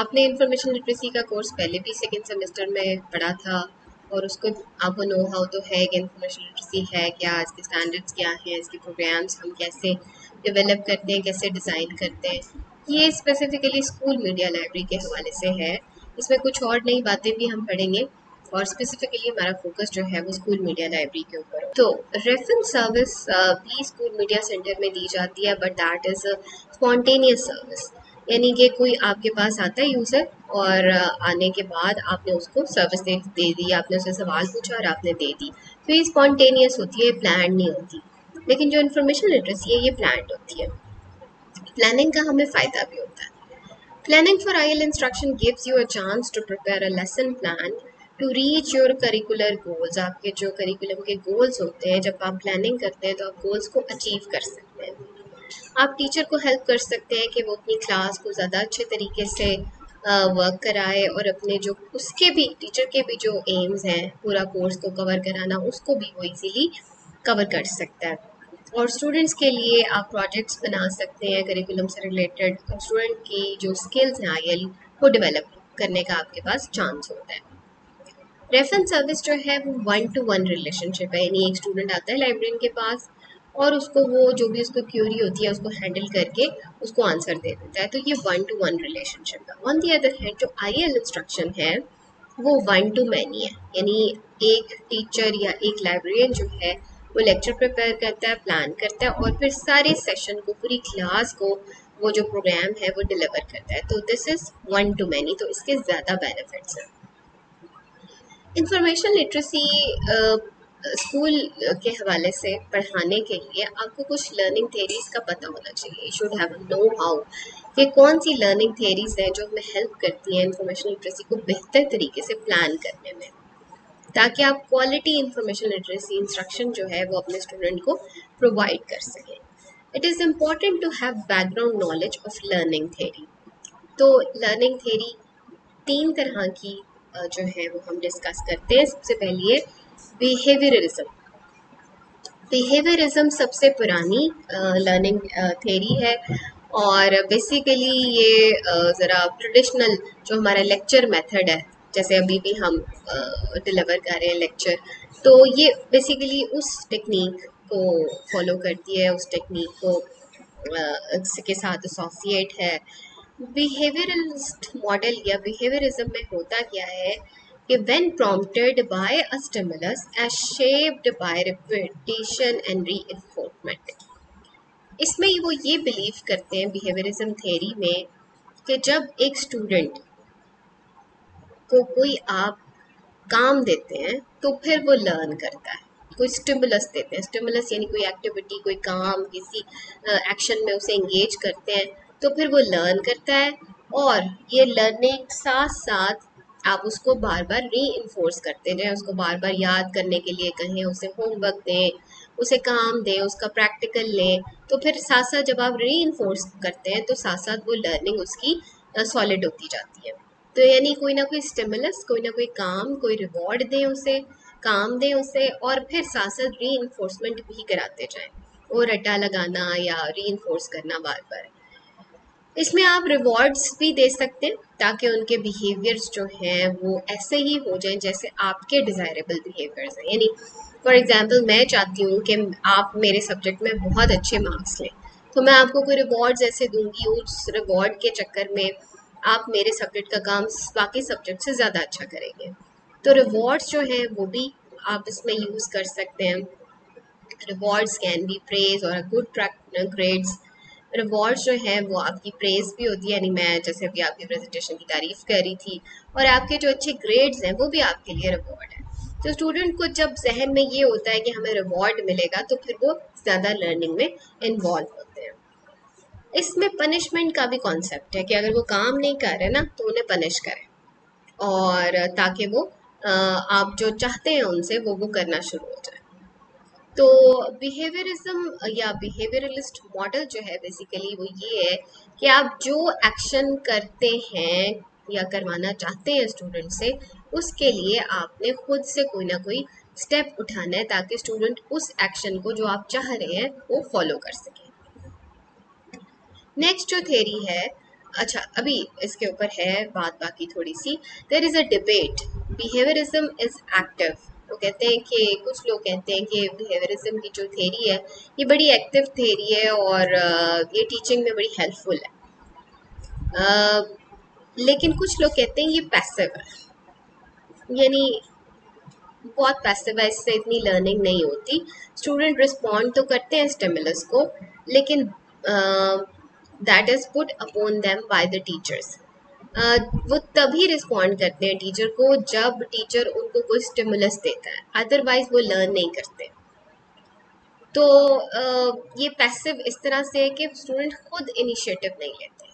आपने information literacy का course पहले भी सेकेंड सेमेस्टर में पढ़ा था और उसको आपको नो हाउ तो है कि इंफॉर्मेशन लिटरेसी है क्या, इसके स्टैंडर्ड्स क्या हैं, इसके प्रोग्राम्स हम कैसे डेवलप करते हैं, कैसे डिज़ाइन करते हैं। ये स्पेसिफिकली स्कूल मीडिया लाइब्रेरी के हवाले से है। इसमें कुछ और नई बातें भी हम पढ़ेंगे और स्पेसिफिकली हमारा फोकस जो है वो स्कूल मीडिया लाइब्रेरी के ऊपर तो रेफरेंस सर्विस भी स्कूल मीडिया सेंटर में दी जाती है but that is spontaneous service यानी कि कोई आपके पास आता है यूज़र और आने के बाद आपने उसको सर्विस दे, दे दी आपने उसे सवाल पूछा और आपने दे दी। तो ये स्पॉन्टेनियस होती है प्लान नहीं होती। लेकिन जो इन्फॉर्मेशन लिटरेसी है ये प्लान होती है। प्लानिंग का हमें फ़ायदा भी होता है। Planning for IEL instruction gives you a chance to prepare a lesson plan to reach your curricular goals आपके जो करिकुलम के गोल्स होते हैं जब आप प्लानिंग करते हैं तो आप गोल्स को अचीव कर सकते हैं। आप टीचर को हेल्प कर सकते हैं कि वो अपनी क्लास को ज़्यादा अच्छे तरीके से वर्क कराए और अपने जो, उसके भी टीचर के भी जो एम्स हैं, पूरा कोर्स को कवर कराना, उसको भी वो इजीली कवर कर सकता है। और स्टूडेंट्स के लिए आप प्रोजेक्ट्स बना सकते हैं करिकुलम से रिलेटेड स्टूडेंट की जो स्किल्स हैं आई वो डेवलप करने का आपके पास चांस होता है। रेफरेंस सर्विस जो है, वो वन टू वन रिलेशनशिप है। यानी एक स्टूडेंट आता है लाइब्रेरियन के पास और उसको वो जो भी उसको क्यूरी होती है, उसको हैंडल करके उसको आंसर दे देता है। तो ये वन टू वन रिलेशनशिप है। ऑन दी अदर हैंड जो आई एल इंस्ट्रक्शन है, वो वन टू मैनी है। यानी एक टीचर या एक लाइब्रेरियन जो है, वो लेक्चर प्रिपेयर करता है प्लान करता है और फिर सारे सेशन को, पूरी क्लास को वो जो प्रोग्राम है, वो डिलीवर करता है। तो this is one to many तो इसके ज़्यादा बेनिफिट्स हैं। इंफॉर्मेशन लिटरेसी स्कूल के हवाले से पढ़ाने के लिए आपको कुछ लर्निंग थेरीज का पता होना चाहिए। शुड हैव नो हाउ कि कौन सी लर्निंग थेरीज हैं जो हमें हेल्प करती हैं इंफॉर्मेशन लिटरेसी को बेहतर तरीके से प्लान करने में। ताकि आप क्वालिटी इंफॉर्मेशन लिटरेसी इंस्ट्रक्शन जो है वो अपने स्टूडेंट को प्रोवाइड कर सकें। It is important to have background knowledge of learning theory तो लर्निंग थेरी तीन तरह की जो है वो हम डिस्कस करते हैं। सबसे पहले है बिहेवियरिज्म। बिहेवियरिज्म सबसे पुरानी लर्निंग थेरी है और बेसिकली ये ज़रा ट्रेडिशनल जो हमारा लेक्चर मेथड है, जैसे अभी भी हम डिलीवर कर रहे हैं लेक्चर तो ये बेसिकली उस टेक्निक को फॉलो करती है, उस टेक्निक को के साथ एसोसिएट है। बिहेवियरिस्ट मॉडल या बिहेवियरिज्म में होता क्या है कि when prompted by a stimulus as shaped by repetition and reinforcement इसमें वो ये बिलीव करते हैं बिहेवियरिज्म थ्योरी में कि जब एक स्टूडेंट को कोई आप काम देते हैं तो फिर वो लर्न करता है। कोई स्टिमुलस देते हैं। स्टिमुलस यानी कोई एक्टिविटी कोई काम, किसी एक्शन में उसे इंगेज करते हैं तो फिर वो लर्न करता है। और ये लर्निंग साथ साथ आप उसको बार बार री करते रहें, उसको बार बार याद करने के लिए कहें, उसे होमवर्क दें, उसे काम दें, उसका प्रैक्टिकल लें तो फिर साथ साथ जब आप री इन्फोर्स करते हैं तो साथ साथ वो लर्निंग उसकी सॉलिड होती जाती है। तो यानी कोई ना कोई स्टिमुलस कोई ना कोई काम, कोई रिवॉर्ड दें उसे, काम दें उसे और फिर साथ साथ री भी कराते जाएँ। और रट्टा लगाना या री करना बार बार इसमें आप रिवॉर्ड्स भी दे सकते हैं, ताकि उनके बिहेवियर्स जो हैं, वो ऐसे ही हो जाएँ जैसे आपके डिज़ायरेबल बिहेवियर्स हैं। यानी फॉर एग्जांपल मैं चाहती हूँ कि आप मेरे सब्जेक्ट में बहुत अच्छे मार्क्स लें। तो मैं आपको कोई रिवॉर्ड्स ऐसे दूँगी, उस रिवॉर्ड के चक्कर में आप मेरे सब्जेक्ट का काम बाकी सब्जेक्ट से ज़्यादा अच्छा करेंगे। तो रिवॉर्ड्स जो हैं, वो भी आप इसमें यूज़ कर सकते हैं। रिवॉर्ड्स कैन बी प्रेज और गुड ग्रेड्स रिवॉर्ड्स जो है, वो आपकी प्रेज भी होती है। यानी मैं जैसे अभी आपकी प्रेजेंटेशन की तारीफ़ कर रही थी और आपके जो अच्छे ग्रेड्स हैं, वो भी आपके लिए रिवॉर्ड है। तो स्टूडेंट को जब जहन में ये होता है कि हमें रिवॉर्ड मिलेगा तो फिर वो ज़्यादा लर्निंग में इन्वॉल्व होते हैं। इसमें पनिशमेंट का भी कॉन्सेप्ट है कि अगर वो काम नहीं कर रहे ना तो उन्हें पनिश करें। और ताकि वो आप जो चाहते हैं उनसे, वो वो करना शुरू हो जाए। तो बिहेवियरिज्म या बिहेवियरलिस्ट मॉडल जो है बेसिकली वो ये है कि आप जो एक्शन करते हैं या करवाना चाहते हैं स्टूडेंट से, उसके लिए आपने खुद से कोई ना कोई स्टेप उठाना है ताकि स्टूडेंट उस एक्शन को जो आप चाह रहे हैं, वो फॉलो कर सके। नेक्स्ट जो थेरी है अच्छा अभी इसके ऊपर है बात बाकी थोड़ी सी। There is a debate behaviourism is active वो कहते हैं कि, कुछ लोग कहते हैं कि बिहेवियरिज्म की जो थेरी है, ये बड़ी एक्टिव थेरी है और ये टीचिंग में बड़ी हेल्पफुल है। लेकिन कुछ लोग कहते हैं ये पैसिव है। यानी बहुत पैसिव है, इससे इतनी लर्निंग नहीं होती। स्टूडेंट रिस्पॉन्ड तो करते हैं स्टिमुलस को, लेकिन that is put upon them by the teachers वो तभी रिस्पॉन्ड करते हैं टीचर को जब टीचर उनको कोई स्टिमुलस देता है। अदरवाइज़ वो लर्न नहीं करते। तो ये पैसिव इस तरह से है कि स्टूडेंट खुद इनिशिएटिव नहीं लेते।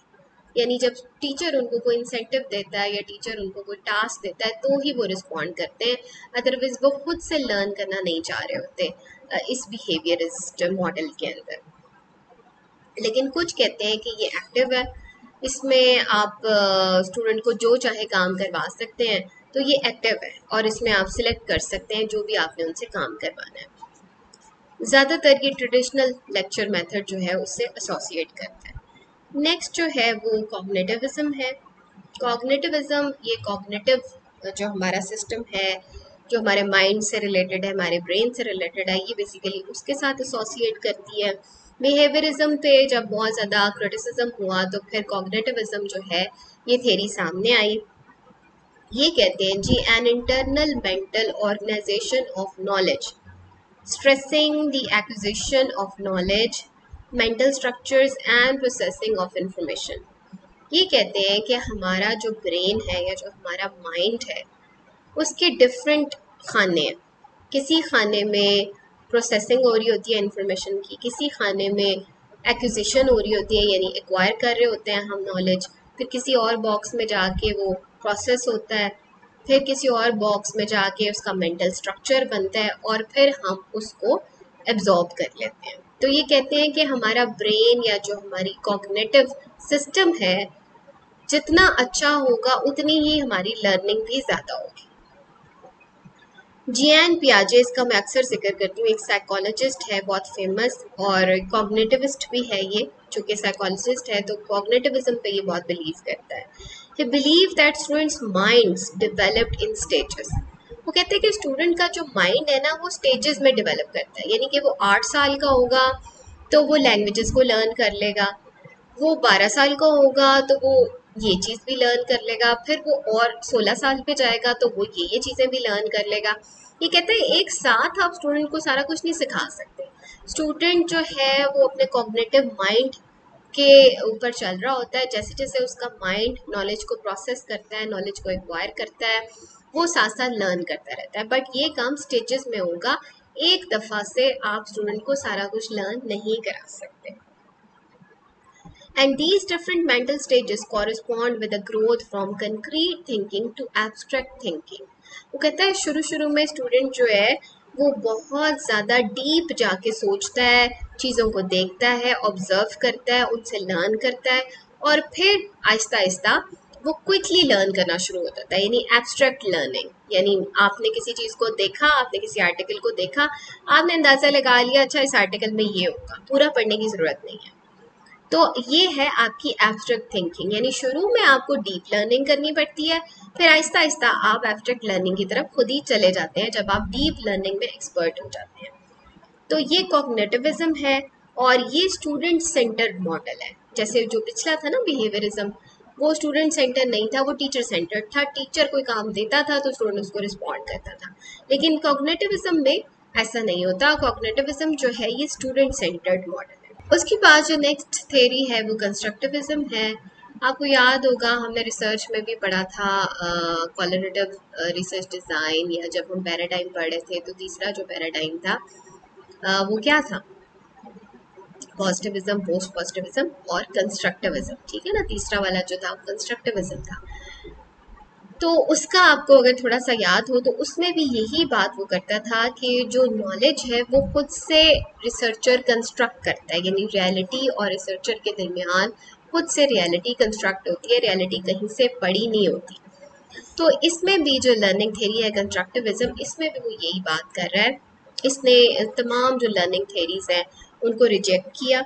यानी जब टीचर उनको कोई इंसेंटिव देता है या टीचर उनको कोई टास्क देता है तो ही वो रिस्पॉन्ड करते हैं। अदरवाइज़ वो खुद से लर्न करना नहीं चाह रहे होते इस बिहेवियरिस्ट मॉडल के अंदर। लेकिन कुछ कहते हैं कि ये एक्टिव है। इसमें आप स्टूडेंट को जो चाहे काम करवा सकते हैं तो ये एक्टिव है और इसमें आप सिलेक्ट कर सकते हैं जो भी आपने उनसे काम करवाना है। ज़्यादातर ये ट्रेडिशनल लेक्चर मेथड जो है उससे एसोसिएट करता है। नेक्स्ट जो है वो कॉग्नेटिविज्म है। कॉग्नेटिविज्म ये कॉग्नेटिव जो हमारा सिस्टम है, जो हमारे माइंड से रिलेटेड है, हमारे ब्रेन से रिलेटेड है, ये बेसिकली उसके साथ एसोसिएट करती है। बिहेवियरिज्म पे जब बहुत ज़्यादा क्रिटिसिज्म हुआ तो फिर कॉग्नेटिविज्म जो है, ये थेरी सामने आई। ये कहते हैं जी an internal mental organization of knowledge stressing the acquisition of knowledge mental structures and processing of information ये कहते हैं कि हमारा जो ब्रेन है या जो हमारा माइंड है, उसके डिफरेंट खाने किसी खाने में प्रोसेसिंग हो रही होती है इंफॉर्मेशन की, किसी खाने में एक्विजिशन हो रही होती है, यानी एक्वायर कर रहे होते हैं हम नॉलेज फिर किसी और बॉक्स में जाके वो प्रोसेस होता है, फिर किसी और बॉक्स में जाके उसका मेंटल स्ट्रक्चर बनता है और फिर हम उसको एब्जॉर्ब कर लेते हैं। तो ये कहते हैं कि हमारा ब्रेन या जो हमारी कॉग्नेटिव सिस्टम है, जितना अच्छा होगा, उतनी ही हमारी लर्निंग भी ज़्यादा होगी। जी एन पियाजे इसका मैं अक्सर ज़िक्र करती हूँ। एक साइकोलॉजिस्ट है, बहुत फ़ेमस और कॉग्नेटिविस्ट भी है ये चूँकि साइकोलॉजिस्ट है तो कॉग्नेटिविज्म पे ये बहुत बिलीव करता है। He believe that students minds developed in stages वो कहते हैं कि स्टूडेंट का जो माइंड है ना, वो स्टेजेस में डेवलप करता है। यानी कि वो आठ साल का होगा तो वो लैंग्वेजेस को लर्न कर लेगा। वो बारह साल का होगा तो वो ये चीज़ भी लर्न कर लेगा, फिर वो और सोलह साल पे जाएगा तो वो ये ये चीज़ें भी लर्न कर लेगा। ये कहते हैं, एक साथ आप स्टूडेंट को सारा कुछ नहीं सिखा सकते। स्टूडेंट जो है, वो अपने कॉग्नेटिव माइंड के ऊपर चल रहा होता है जैसे जैसे उसका माइंड नॉलेज को प्रोसेस करता है नॉलेज को एक्वायर करता है, वो साथ साथ लर्न करता रहता है। बट ये काम स्टेजेस में होगा, एक दफ़ा से आप स्टूडेंट को सारा कुछ लर्न नहीं करा सकते। And these different mental stages correspond with the growth from concrete thinking to abstract thinking. वो कहता है शुरू शुरू में स्टूडेंट जो है, वो बहुत ज़्यादा डीप जाके सोचता है, चीज़ों को देखता है ऑब्ज़र्व करता है, उनसे लर्न करता है और फिर आहिस्ता आहिस्ता वो क्विकली लर्न करना शुरू हो जाता है, यानी एब्स्ट्रैक्ट लर्निंग यानी आपने किसी चीज़ को देखा, आपने किसी आर्टिकल को देखा, आपने अंदाज़ा लगा लिया अच्छा इस आर्टिकल में ये होगा, पूरा पढ़ने की ज़रूरत नहीं है। तो ये है आपकी एब्स्ट्रैक्ट थिंकिंग यानी शुरू में आपको डीप लर्निंग करनी पड़ती है, फिर आहिस्ता आहिस्ता आप एब्स्ट्रैक्ट लर्निंग की तरफ़ खुद ही चले जाते हैं, जब आप डीप लर्निंग में एक्सपर्ट हो जाते हैं। तो ये कॉग्नेटिविज्म है और ये स्टूडेंट सेंटर्ड मॉडल है। जैसे जो पिछला था ना बिहेवियरिज्म वो स्टूडेंट सेंटर नहीं था, वो टीचर सेंटर था। टीचर कोई काम देता था तो स्टूडेंट उसको रिस्पॉन्ड करता था। लेकिन कॉग्नेटिविज्म में ऐसा नहीं होता। कॉग्नेटिविज्म जो है, ये स्टूडेंट सेंटर्ड मॉडल उसके बाद जो नेक्स्ट थेरी है वो कंस्ट्रक्टिविज्म है। आपको याद होगा हमने रिसर्च में भी पढ़ा था क्वालिटेटिव रिसर्च डिज़ाइन या जब हम पैराडाइम पढ़ थे तो तीसरा जो पैराडाइम था आ, वो क्या था? पॉजिटिविज्म पोस्ट पॉजिटिविज्म और कंस्ट्रक्टिविज्म ठीक है ना? तीसरा वाला जो था कंस्ट्रक्टिविज्म था। तो उसका आपको अगर थोड़ा सा याद हो तो उसमें भी यही बात वो करता था कि जो नॉलेज है, वो खुद से रिसर्चर कंस्ट्रक्ट करता है। यानी रियलिटी और रिसर्चर के दरमियान खुद से रियलिटी कंस्ट्रक्ट होती है रियलिटी कहीं से पड़ी नहीं होती। तो इसमें भी जो लर्निंग थेरी है कंस्ट्रक्टिविज्म इसमें भी वो यही बात कर रहा है। इसने तमाम जो लर्निंग थेरीज हैं, उनको रिजेक्ट किया।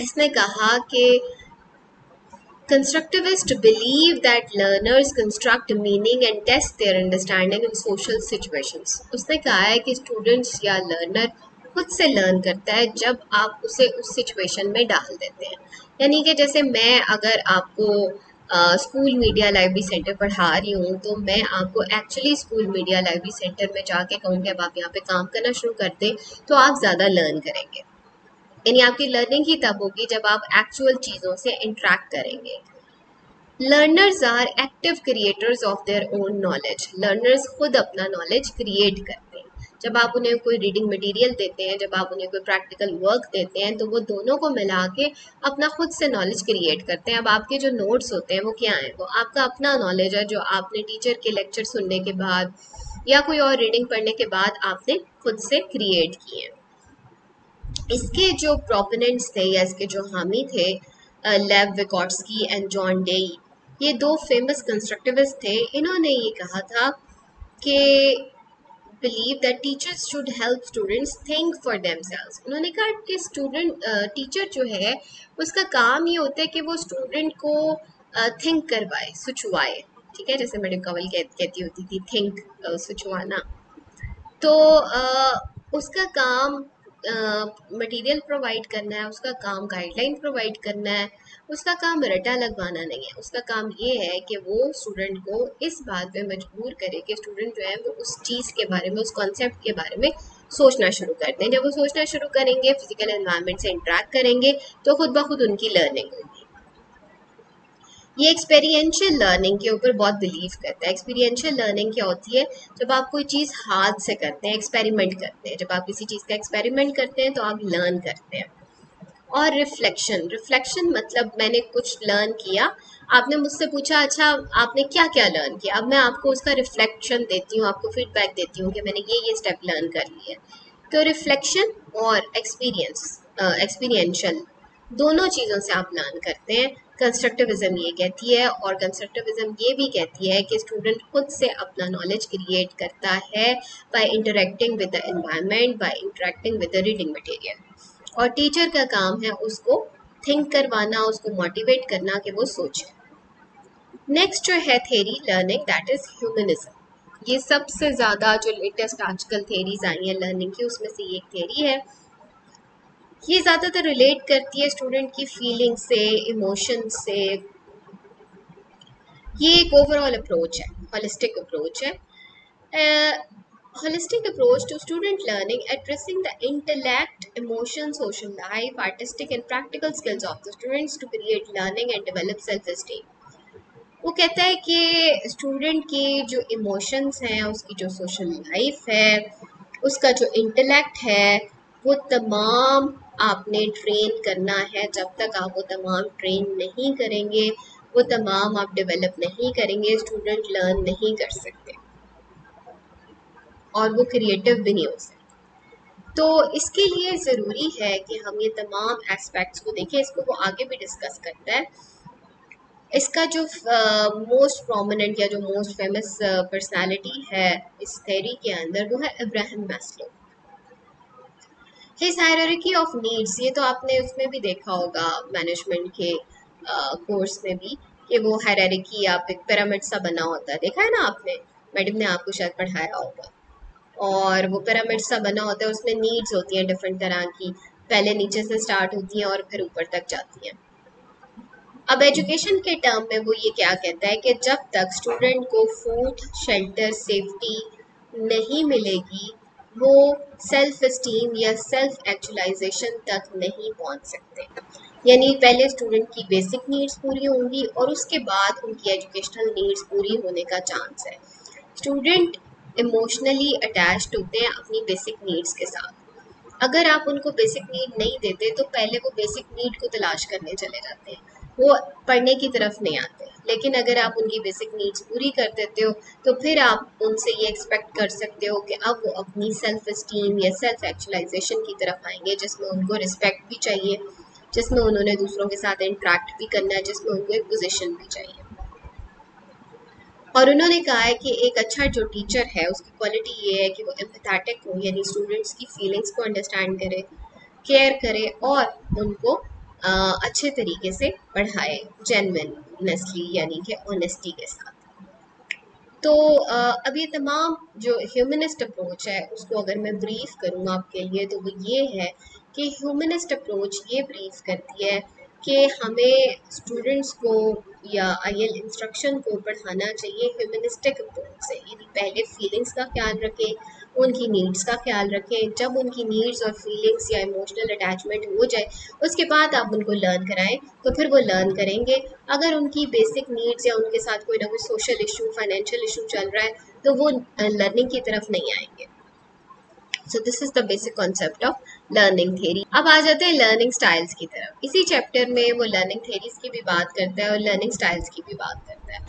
इसने कहा कि Constructivists believe that learners construct meaning and test their understanding in social situations. उसने कहा है कि स्टूडेंट्स या लर्नर खुद से लर्न करता है जब आप उसे उस सिचुएशन में डाल देते हैं यानी कि जैसे मैं अगर आपको स्कूल मीडिया लाइब्रेरी सेंटर पढ़ा रही हूँ तो मैं आपको actually school media library center में जाके कहूँगी, अब आप यहाँ पे काम करना शुरू कर दें तो आप ज़्यादा लर्न करेंगे यानी आपकी लर्निंग ही तब होगी जब आप एक्चुअल चीज़ों से इंट्रैक्ट करेंगे। Learners are active creators of their own knowledge learners खुद अपना नॉलेज क्रिएट करते हैं। जब आप उन्हें कोई रीडिंग मटेरियल देते हैं, जब आप उन्हें कोई प्रैक्टिकल वर्क देते हैं तो वो दोनों को मिला के अपना खुद से नॉलेज क्रिएट करते हैं। अब आपके जो नोट्स होते हैं, वो क्या हैं? वो आपका अपना नॉलेज है, जो आपने टीचर के लेक्चर सुनने के बाद या कोई और रीडिंग पढ़ने के बाद आपने खुद से क्रिएट किए इसके जो प्रोपोनेंट्स थे या इसके जो हामी थे लेव विकॉट्सकी एंड जॉन डेई ये दो फ़ेमस कंस्ट्रक्टिविस्ट थे। इन्होंने ये कहा था कि believe that teachers should help students think for themselves उन्होंने कहा कि स्टूडेंट टीचर जो है उसका काम ये होता है कि वो स्टूडेंट को थिंक करवाए सुचवाए। ठीक है जैसे मैडम कंवल कह, कहती होती थी थिंक सुचवाना। तो uh, उसका काम मटेरियल प्रोवाइड करना है, उसका काम गाइडलाइन प्रोवाइड करना है, उसका काम रटा लगवाना नहीं है। उसका काम ये है कि वो स्टूडेंट को इस बात पे मजबूर करे कि स्टूडेंट जो है वो उस चीज़ के बारे में, उस कॉन्सेप्ट के बारे में सोचना शुरू करते हैं जब वो सोचना शुरू करेंगे फ़िज़िकल इन्वायरमेंट से इंट्रैक्ट करेंगे तो खुद ब खुद उनकी लर्निंग होगी। ये एक्सपीरियंशियल लर्निंग के ऊपर बहुत बिलीव करता है। एक्सपीरियंशियल लर्निंग क्या होती है? जब आप कोई चीज़ हाथ से करते हैं एक्सपेरिमेंट करते हैं, जब आप किसी चीज़ का एक्सपेरिमेंट करते हैं तो आप लर्न करते हैं। और रिफ्लेक्शन रिफ्लेक्शन मतलब मैंने कुछ लर्न किया, आपने मुझसे पूछा अच्छा आपने क्या क्या लर्न किया? अब मैं आपको उसका रिफ्लेक्शन देती हूँ, आपको फीडबैक देती हूँ कि मैंने ये ये स्टेप लर्न कर लिया तो रिफ्लेक्शन और एक्सपीरियंस एक्सपीरियंशियल दोनों चीज़ों से आप लर्न करते हैं। कंस्ट्रक्टिविज्म ये कहती है और कंस्ट्रक्टिविज्म ये भी कहती है कि स्टूडेंट खुद से अपना नॉलेज क्रिएट करता है by interacting with the environment by interacting with the reading material और टीचर का काम है उसको थिंक करवाना, उसको मोटिवेट करना कि वो सोचे। नेक्स्ट जो है theory learning that is humanism ये सबसे ज़्यादा जो लेटेस्ट आजकल थेरीज आई हैं लर्निंग की, उसमें से एक थेरी है। ये ज़्यादातर रिलेट करती है स्टूडेंट की फीलिंग से इमोशन से। ये एक ओवरऑल अप्रोच है होलिस्टिक अप्रोच है। Holistic approach to student learning addressing the intellect emotion social life artistic and practical skills of the students to create learning and develop self esteem वो कहता है कि स्टूडेंट की जो इमोशंस हैं, उसकी जो सोशल लाइफ है, उसका जो इंटेलैक्ट है, वो तमाम आपने ट्रेन करना है, जब तक आप वो तमाम ट्रेन नहीं करेंगे, वो तमाम आप डेवलप नहीं करेंगे स्टूडेंट लर्न नहीं कर सकते। और वो क्रिएटिव भी नहीं हो सकते। तो इसके लिए ज़रूरी है कि हम ये तमाम एस्पेक्ट्स को देखें, इसको वो आगे भी डिस्कस करता है। इसका जो मोस्ट प्रोमिनेंट या जो मोस्ट फ़ेमस पर्सनालिटी है इस थेरी के अंदर, वो है Abraham Maslow his hierarchy of needs ये तो आपने उसमें भी देखा होगा मैनेजमेंट के कोर्स में भी, कि वो हायरार्की आप एक पिरामिड सा बना होता है। देखा है ना आपने? मैडम ने आपको शायद पढ़ाया होगा। और वो पिरामिड सा बना होता है, उसमें नीड्स होती हैं डिफरेंट तरह की। पहले नीचे से स्टार्ट होती हैं और फिर ऊपर तक जाती हैं। अब एजुकेशन के टर्म में वो ये क्या कहता है कि जब तक स्टूडेंट को फ़ूड शेल्टर सेफ्टी नहीं मिलेगी वो सेल्फ इस्टीम या सेल्फ एक्चुलाइजेशन तक नहीं पहुँच सकते। यानी पहले स्टूडेंट की बेसिक नीड्स पूरी होंगी और उसके बाद उनकी एजुकेशनल नीड्स पूरी होने का चांस है। स्टूडेंट इमोशनली अटैच्ड होते हैं अपनी बेसिक नीड्स के साथ। अगर आप उनको बेसिक नीड नहीं देते तो पहले वो बेसिक नीड को तलाश करने चले जाते हैं। वो पढ़ने की तरफ़ नहीं आते। लेकिन अगर आप उनकी बेसिक नीड्स पूरी कर देते हो तो फिर आप उनसे ये एक्सपेक्ट कर सकते हो कि अब वो अपनी सेल्फ इस्टीम या सेल्फ एक्चुलाइजेशन की तरफ़ आएँगे, जिसमें उनको रिस्पेक्ट भी चाहिए, जिसमें उन्होंने दूसरों के साथ इंट्रैक्ट भी करना है, जिसमें उनको एक पोजिशन भी चाहिए। और उन्होंने कहा है कि एक अच्छा जो टीचर है, उसकी क्वालिटी ये है कि वो एम्पथेटिक हो, यानी स्टूडेंट्स की फीलिंग्स को अंडरस्टैंड करे केयर करे और उनको अच्छे तरीके से पढ़ाए जेनविननेसली यानी कि ऑनेस्टी के साथ। तो अब ये तमाम जो ह्यूमनिस्ट अप्रोच है, उसको अगर मैं ब्रीफ करूँ आपके लिए तो वो ये है कि ह्यूमनिस्ट अप्रोच ये ब्रीफ करती है कि हमें स्टूडेंट्स को या आई एल इंस्ट्रक्शन को पढ़ाना चाहिए ह्यूमनिस्टिक अप्रोच से। यानी पहले फीलिंग्स का ख्याल रखें उनकी नीड्स का ख्याल रखें। जब उनकी नीड्स और फीलिंग्स या इमोशनल अटैचमेंट हो जाए, उसके बाद आप उनको लर्न कराएँ तो फिर वो लर्न करेंगे। अगर उनकी बेसिक नीड्स या उनके साथ कोई ना कोई सोशल इशू फाइनेंशियल इशू चल रहा है तो वो लर्निंग की तरफ़ नहीं आएँगे। So this is the basic concept of learning theory अब आ जाते हैं लर्निंग स्टाइल्स की तरफ़। इसी चैप्टर में वो लर्निंग थेरीज की भी बात करता है और लर्निंग स्टाइल्स की भी बात करता है।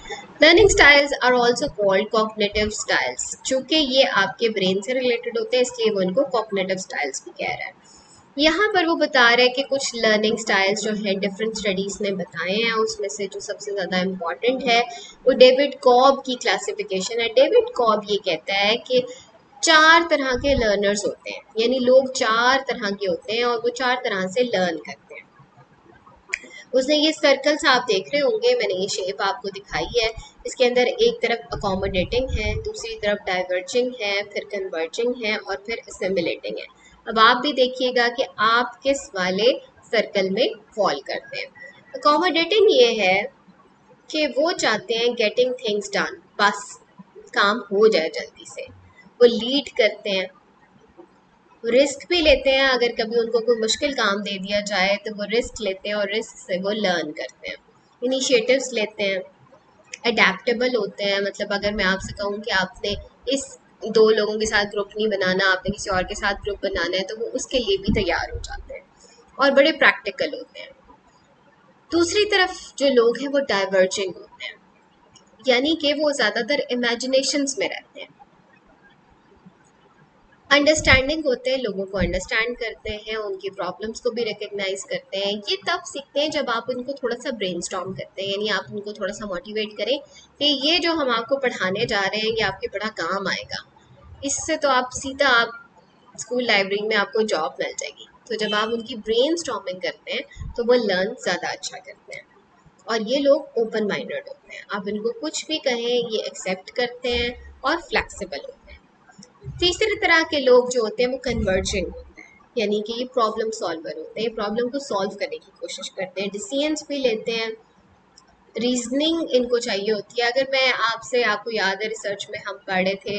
Learning styles are also called cognitive styles चूँकि ये आपके ब्रेन से रिलेटेड होते हैं, इसलिए वो इनको कॉग्नेटिव स्टाइल्स भी कह रहा है। यहाँ पर वो बता रहे हैं कि कुछ लर्निंग स्टाइल्स जो है डिफरेंट स्टडीज़ ने बताए हैं, उसमें से जो सबसे ज़्यादा इंपॉर्टेंट है, वो डेविड कॉब की क्लासिफिकेशन है। डेविड कॉब ये कहता है कि चार तरह के लर्नर्स होते हैं। यानी लोग चार तरह के होते हैं और वो चार तरह से लर्न करते हैं। उसने ये सर्कल्स आप देख रहे होंगे, मैंने ये शेप आपको दिखाई है। इसके अंदर एक तरफ़ अकोमोडेटिंग है, दूसरी तरफ़ डाइवर्जिंग है, फिर कन्वर्जिंग है और फिर असेमिलेटिंग है। अब आप भी देखिएगा कि आप किस वाले सर्कल में फॉल करते हैं। अकोमोडेटिंग ये है कि वो चाहते हैं गेटिंग थिंग्स डन बस, काम हो जाए जल्दी से। वो लीड करते हैं। रिस्क भी लेते हैं, अगर कभी उनको कोई मुश्किल काम दे दिया जाए तो वो रिस्क लेते हैं और रिस्क से वो लर्न करते हैं। इनिशिएटिव्स लेते हैं। अडेप्टेबल होते हैं। मतलब अगर मैं आपसे कहूँ कि आपने इस दो लोगों के साथ ग्रुप नहीं बनाना, आपने किसी और के साथ ग्रुप बनाना है तो वो उसके लिए भी तैयार हो जाते हैं और बड़े प्रैक्टिकल होते हैं। दूसरी तरफ़ जो लोग हैं, वो डाइवर्जिंग होते हैं। यानी कि वो ज़्यादातर इमेजिनेशंस में रहते हैं। अंडरस्टैंडिंग होते हैं, लोगों को अंडरस्टैंड करते हैं, उनकी प्रॉब्लम्स को भी रिकग्नाइज करते हैं। ये तब सीखते हैं जब आप उनको थोड़ा सा ब्रेन करते हैं, यानी आप उनको थोड़ा सा मोटिवेट करें कि ये जो हम आपको पढ़ाने जा रहे हैं, ये आपके बड़ा काम आएगा। इससे तो आप सीधा आप स्कूल लाइब्रेरी में आपको जॉब मिल जाएगी। तो जब आप उनकी ब्रेन करते हैं तो वो लर्न ज़्यादा अच्छा करते हैं। और ये लोग ओपन माइंडेड होते हैं। आप इनको कुछ भी कहें, ये एक्सेप्ट करते हैं और फ्लेक्सिबल होते हैं। तीसरी तरह के लोग जो होते हैं, वो कन्वर्जिंग होते हैं। यानी कि प्रॉब्लम सॉल्वर होते हैं। प्रॉब्लम को सॉल्व करने की कोशिश करते हैं। डिसीजंस भी लेते हैं। रीजनिंग इनको चाहिए होती है। अगर मैं आपसे, आपको याद है रिसर्च में हम पढ़े थे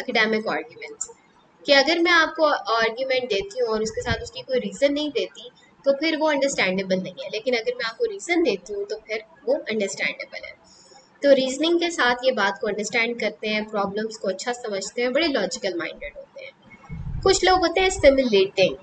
एकेडमिक आर्ग्यूमेंट्स कि अगर मैं आपको आर्ग्यूमेंट देती हूँ और उसके साथ उसकी कोई रीज़न नहीं देती तो फिर वो अंडरस्टैंडेबल नहीं है। लेकिन अगर मैं आपको रीज़न देती हूँ तो फिर वो अंडरस्टैंडेबल है। तो रीजनिंग के साथ ये बात को अंडरस्टैंड करते हैं प्रॉब्लम्स को अच्छा समझते हैं, बड़े लॉजिकल माइंडेड होते हैं। कुछ लोग होते हैं सिमुलेटिंग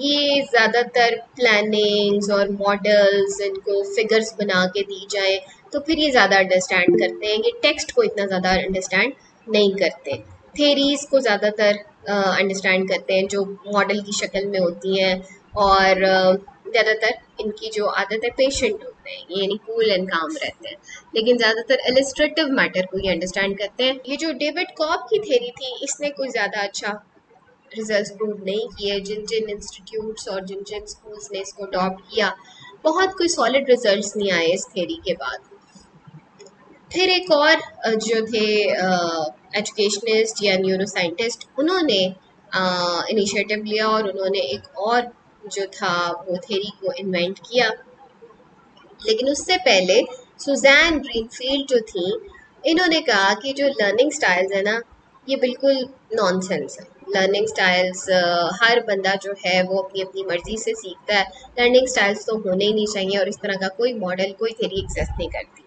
ये ज़्यादातर प्लानिंग्स और मॉडल्स इनको फिगर्स बना के दी जाए तो फिर ये ज़्यादा अंडरस्टैंड करते हैं। ये टेक्स्ट को इतना ज़्यादा अंडरस्टैंड नहीं करते। थेरीज को ज़्यादातर अंडरस्टैंड करते हैं, जो मॉडल की शक्ल में होती हैं और ज़्यादातर इनकी जो आदत है पेशेंट हैं यानी कूल एंड काम रहते हैं। लेकिन ज़्यादातर इलिस्ट्रेटिव मैटर को ये अंडरस्टैंड करते हैं। ये जो डेविड कॉप की थेरी थी, इसने कोई ज़्यादा अच्छा रिज़ल्ट प्रूव नहीं किए। जिन जिन इंस्टीट्यूट्स और जिन जिन स्कूल्स ने इसको अडॉप्ट किया, बहुत कोई सॉलिड रिजल्ट्स नहीं आए इस थेरी के बाद। फिर एक और जो थे एजुकेशनिस्ट या न्यूरो साइंटिस्ट उन्होंने इनिशिएटिव लिया और उन्होंने एक और जो था, वो थेरी को इन्वेंट किया। लेकिन उससे पहले सुजैन ग्रीनफील्ड जो थी, इन्होंने कहा कि जो लर्निंग स्टाइल्स है ना, ये बिल्कुल नॉनसेंस है। लर्निंग स्टाइल्स हर बंदा जो है, वो अपनी अपनी मर्ज़ी से सीखता है। लर्निंग स्टाइल्स तो होने ही नहीं चाहिए और इस तरह का कोई मॉडल कोई थेरी एग्जिस्ट नहीं करती।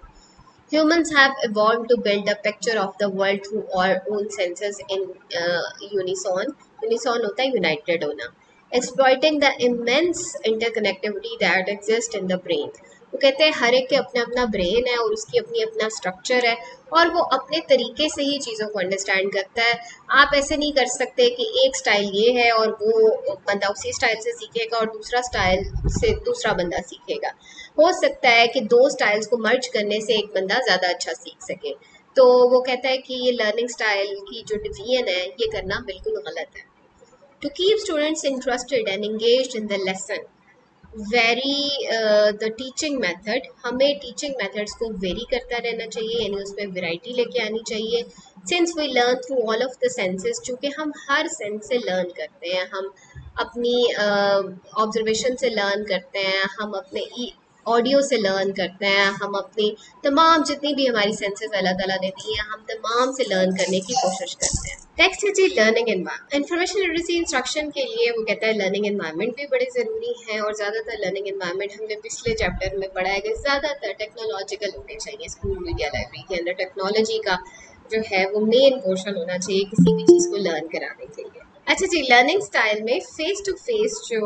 Humans have evolve to build a picture of the world through our own senses in unison unison होता है यूनाइटेड होना। Exploiting the immense interconnectivity that exist in the brain वो कहते हैं हर एक के अपना अपना ब्रेन है और उसकी अपनी अपना स्ट्रक्चर है और वो अपने तरीके से ही चीज़ों को अंडरस्टैंड करता है। आप ऐसे नहीं कर सकते कि एक स्टाइल ये है और वो बंदा उसी स्टाइल से सीखेगा और दूसरा स्टाइल से दूसरा बंदा सीखेगा। हो सकता है कि दो स्टाइल्स को मर्ज करने से एक बंदा ज़्यादा अच्छा सीख सके। तो वो कहता है कि ये लर्निंग स्टाइल की जो डिवीज़न है ये करना बिल्कुल गलत है। To keep students interested and engaged in the lesson, vary the teaching method हमें टीचिंग मेथड्स को वेरी करता रहना चाहिए यानी उसमें वैरायटी लेके आनी चाहिए। Since we learn through all of the senses चूँकि हम हर सेंस से लर्न करते हैं हम अपनी ऑब्जर्वेशन uh, से लर्न करते हैं हम अपने ऑडियो से लर्न करते हैं। हम अपनी तमाम जितनी भी हमारी सेंसेस अल्लाह ताला देती हैं, हम तमाम से लर्न करने की कोशिश करते हैं। नेक्स्ट है जी learning environment information literacy instruction के लिए वो कहता है लर्निंग एनवायरनमेंट भी बड़े ज़रूरी है और ज़्यादातर लर्निंग एनवायरनमेंट हमने पिछले चैप्टर में पढ़ा है कि ज़्यादातर टेक्नोलॉजिकल होने चाहिए स्कूल मीडिया लाइब्रेरी के अंदर। टेक्नोलॉजी का जो है वो मेन पोर्शन होना चाहिए किसी भी चीज़ को लर्न कराने के लिए। अच्छा जी लर्निंग स्टाइल में फेस टू फेस जो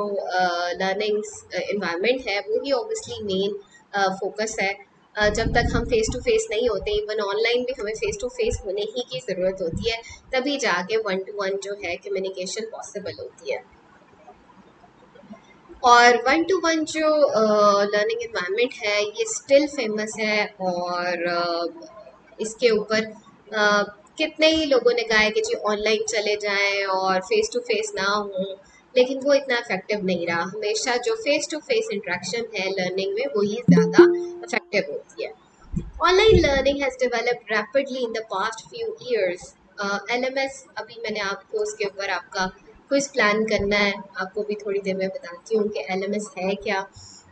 लर्निंग इन्वायरमेंट है वो ही ऑब्वियसली मेन फोकस है। Uh, जब तक हम फेस टू फेस नहीं होते इवन ऑनलाइन भी हमें फेस टू फेस होने ही की ज़रूरत होती है तभी जाके वन टू वन जो है कम्युनिकेशन पॉसिबल होती है। और वन टू वन जो लर्निंग uh, इन्वायरमेंट है ये स्टिल फ़ेमस है और uh, इसके ऊपर कितने ही लोगों ने कहा है कि जी ऑनलाइन चले जाएँ और फेस टू फेस ना हो, लेकिन वो इतना इफ़ेक्टिव नहीं रहा। हमेशा जो फेस टू फेस इंट्रैक्शन है लर्निंग में वही ज़्यादा इफ़ेक्टिव होती है। Online learning has developed rapidly in the past few years L M S अभी मैंने आपको उसके ऊपर आपका क्विज प्लान करना है। आपको भी थोड़ी देर में बताती हूँ कि एल एम एस है क्या।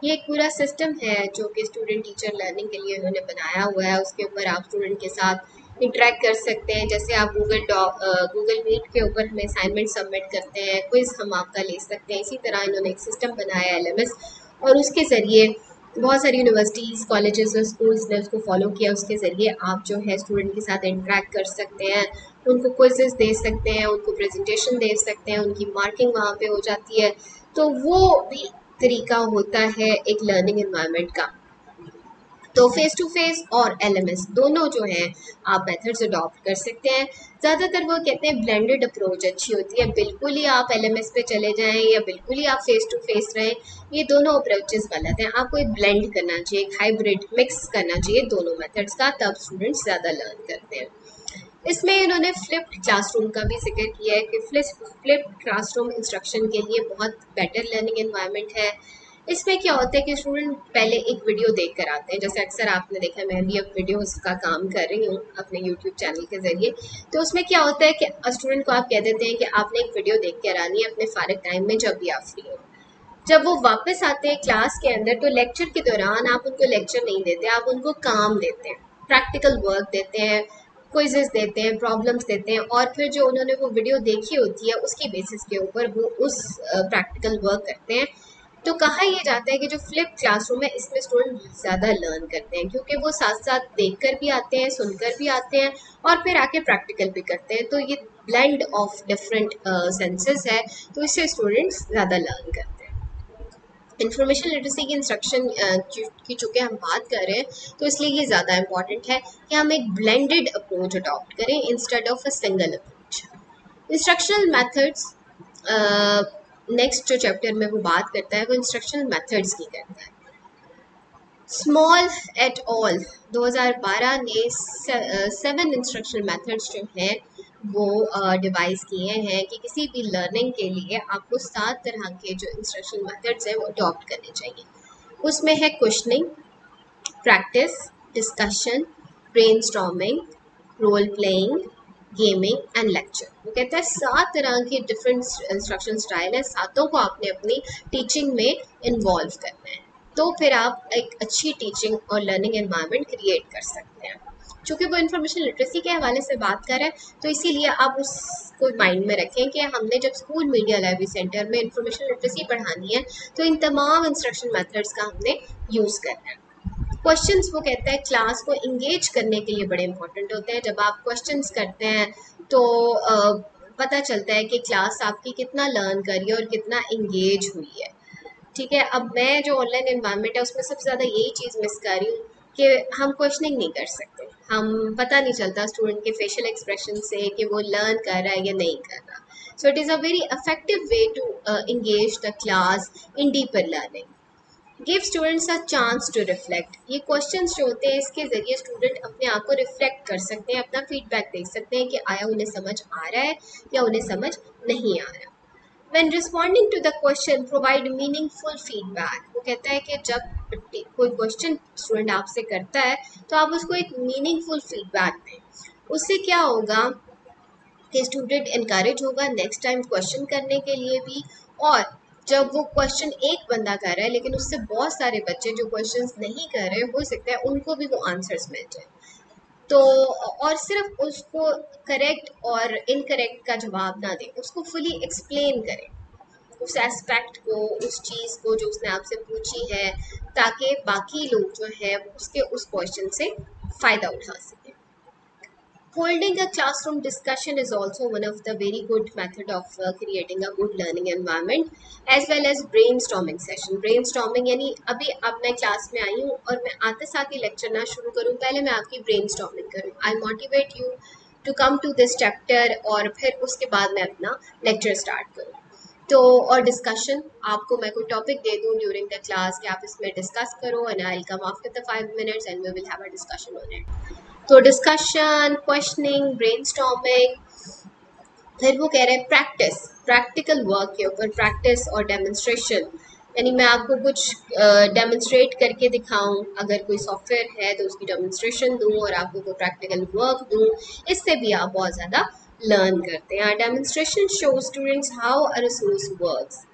ये एक पूरा सिस्टम है जो कि स्टूडेंट टीचर लर्निंग के लिए उन्होंने बनाया हुआ है। उसके ऊपर आप स्टूडेंट के साथ इंटरेक्ट कर सकते हैं। जैसे आप गूगल डॉक गूगल मीट के ऊपर हमें असाइनमेंट सबमिट करते हैं क्विज़ हम आपका ले सकते हैं। इसी तरह इन्होंने एक सिस्टम बनाया है एल और उसके ज़रिए बहुत सारी यूनिवर्सिटीज़ कॉलेजेस और स्कूल्स ने उसको फॉलो किया। उसके ज़रिए आप जो है स्टूडेंट के साथ इंटरेक्ट कर सकते हैं। उनको क्विजेस दे सकते हैं, उनको प्रेजेंटेशन दे सकते हैं, उनकी मार्किंग वहाँ पे हो जाती है। तो वो भी तरीका होता है एक लर्निंग इन्वायरमेंट का। तो फेस टू फेस और एलएमएस दोनों जो हैं, आप मेथड्स अडॉप्ट कर सकते हैं। ज़्यादातर वो कहते हैं ब्लेंडेड अप्रोच अच्छी होती है। बिल्कुल ही आप एलएमएस पे चले जाएँ या बिल्कुल ही आप फेस टू फेस रहें, ये दोनों अप्रोचेस गलत हैं। आपको एक ब्लेंड करना चाहिए, एक हाइब्रिड मिक्स करना चाहिए दोनों मेथड्स का, तब स्टूडेंट्स ज़्यादा लर्न करते हैं। इसमें इन्होंने फ्लिप्ड क्लासरूम का भी ज़िक्र किया है कि फ्लिप्ड क्लासरूम इंस्ट्रक्शन के लिए बहुत बेटर लर्निंग इन्वायरमेंट है। इसमें क्या होता है कि स्टूडेंट पहले एक वीडियो देख कर आते हैं। जैसे अक्सर आपने देखा मैं भी अब वीडियोस का काम कर रही हूँ अपने यूट्यूब चैनल के ज़रिए। तो उसमें क्या होता है कि स्टूडेंट को आप कह देते हैं कि आपने एक वीडियो देख कर आनी है अपने फारग टाइम में जब भी आप फ्री हो। जब वो वापस आते हैं क्लास के अंदर तो लेक्चर के दौरान आप उनको लेक्चर नहीं देते, आप उनको काम देते हैं। प्रैक्टिकल वर्क देते हैं क्विजेस देते हैं प्रॉब्लम्स देते हैं और फिर जो उन्होंने वो वीडियो देखी होती है, उसकी बेसिस के ऊपर वो उस प्रैक्टिकल वर्क करते हैं। तो कहा यह जाता है कि जो फ्लिप क्लासरूम है, इसमें स्टूडेंट ज़्यादा लर्न करते हैं, क्योंकि वो साथ साथ देखकर भी आते हैं, सुनकर भी आते हैं और फिर आके प्रैक्टिकल भी करते हैं। तो ये ब्लेंड ऑफ़ डिफरेंट सेंसेस है तो इससे स्टूडेंट्स ज़्यादा लर्न करते हैं। इंफॉर्मेशन लिटरेसी की इंस्ट्रक्शन की चूँकि हम बात कर रहे हैं तो इसलिए ये ज़्यादा इंपॉर्टेंट है कि हम एक ब्लेंडेड अप्रोच अडॉप्ट करें instead of a single approach instructional methods next जो चैप्टर में वो बात करता है, वो इंस्ट्रक्शनल मेथड्स की करता है। स्मॉल एट ऑल 2012 ने सेवन इंस्ट्रक्शनल मेथड्स जो हैं, वो डिवाइस किए हैं कि किसी भी लर्निंग के लिए आपको सात तरह के जो इंस्ट्रक्शन मेथड्स हैं, वो अडॉप्ट करने चाहिए। उसमें है questioning practice discussion brain role playing gaming and lecture वो कहता है, सात तरह के डिफरेंट इंस्ट्रक्शन स्टाइल है, सातों को आपने अपनी टीचिंग में इन्वॉल्व करना है। तो फिर आप एक अच्छी टीचिंग और लर्निंग एनवायरनमेंट क्रिएट कर सकते हैं। चूँकि वो इन्फॉर्मेशन लिटरेसी के हवाले से बात कर रहे हैं तो इसीलिए आप उसको माइंड में रखें कि हमने जब स्कूल मीडिया लाइब्रेरी सेंटर में इन्फॉर्मेशन लिटरेसी पढ़ानी है तो इन तमाम इंस्ट्रक्शन मेथड्स का हमने यूज़ करना है। क्वेश्चंस वो कहता है क्लास को इंगेज करने के लिए बड़े इंपॉर्टेंट होते हैं। जब आप क्वेश्चन करते हैं तो पता चलता है कि क्लास आपकी कितना लर्न करी है और कितना इंगेज हुई है। ठीक है? अब मैं जो ऑनलाइन इन्वायरमेंट है, उसमें सबसे ज़्यादा यही चीज़ मिस कर रही हूँ कि हम क्वेश्चनिंग नहीं कर सकते। हम पता नहीं चलता स्टूडेंट के फेशियल एक्सप्रेशन से कि वो लर्न कर रहा है या नहीं कर रहा। So it is a very effective way to engage the class in deeper learning give students a chance to reflect ये क्वेश्चन जो होते हैं, इसके ज़रिए स्टूडेंट अपने आप को रिफ्लेक्ट कर सकते हैं, अपना फीडबैक देख सकते हैं कि आया उन्हें समझ आ रहा है या उन्हें समझ नहीं आ रहा। When responding to the question, provide meaningful feedback. वो कहता है कि जब कोई क्वेश्चन स्टूडेंट आपसे करता है तो आप उसको एक मीनिंगफुल फीडबैक दें। उससे क्या होगा कि स्टूडेंट इनक्रेज होगा नेक्स्ट टाइम क्वेश्चन करने के लिए भी और जब वो क्वेश्चन एक बंदा कर रहा है, लेकिन उससे बहुत सारे बच्चे जो क्वेश्चन नहीं कर रहे, हो सकता है उनको भी वो आंसर्स मिल जाए। तो और सिर्फ़ उसको करेक्ट और इनकरेक्ट का जवाब ना दें, उसको फुली एक्सप्लेन करें। उस एस्पेक्ट को, उस चीज़ को जो उसने आपसे पूछी है, ताकि बाकी लोग जो है, उसके उस क्वेश्चन से फ़ायदा उठा सकें। Holding a classroom discussion is also one of the very good method of uh, creating a good learning environment as well as brainstorming session. Brainstorming यानी अभी अब मैं क्लास में आई हूँ और मैं आते साथ ही लेक्चर ना शुरू करूँ पहले मैं आपकी brainstorming करूँ। I motivate you to come to this chapter और फिर उसके बाद मैं अपना लेक्चर स्टार्ट करूँ। तो और डिस्कशन आपको मैं कोई टॉपिक दे दूँ ड्यूरिंग द क्लास कि आप इसमें डिस्कस करो and I come after the five minutes and we will have a discussion on it तो डिस्कशन क्वेश्चनिंग ब्रेन फिर वो कह रहे हैं प्रैक्टिस प्रैक्टिकल वर्क के ऊपर प्रैक्टिस और डेमोन्स्ट्रेशन यानी मैं आपको कुछ डेमोन्स्ट्रेट uh, करके दिखाऊँ अगर कोई सॉफ्टवेयर है तो उसकी डेमोन्स्ट्रेशन दूँ और आपको कोई प्रैक्टिकल वर्क दूँ इससे भी आप बहुत ज़्यादा लर्न करते हैं। Demonstration show students how a resource works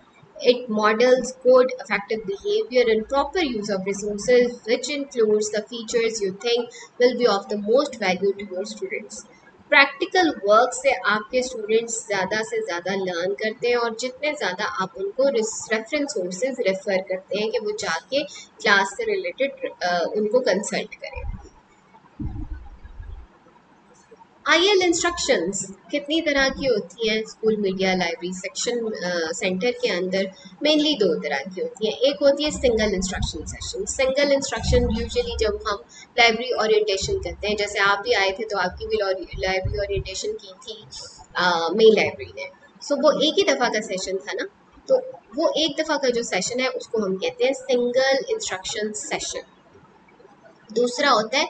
It models good effective behavior and proper use of resources, which includes the features you think will be of the most value to your students. Practical work से आपके students ज़्यादा से ज़्यादा learn करते हैं और जितने ज़्यादा आप उनको रेफरेंस सोर्सेज रेफ़र करते हैं कि वो जाके क्लास से रिलेटेड उनको कंसल्ट करें आई एल इंस्ट्रक्शंस कितनी तरह की होती हैं school media library section center के अंदर? मेनली दो तरह की होती हैं। एक होती है single instruction session single instruction usually जब हम लाइब्रेरी ओरिएंटेशन करते हैं, जैसे आप भी आए थे तो आपकी भी लाइब्रेरी ओरिएंटेशन की थी मेन लाइब्रेरी ने। सो वो एक ही दफ़ा का सेशन था ना? तो वो एक दफ़ा का जो सेशन है, उसको हम कहते हैं सिंगल इंस्ट्रक्शन सेशन दूसरा होता है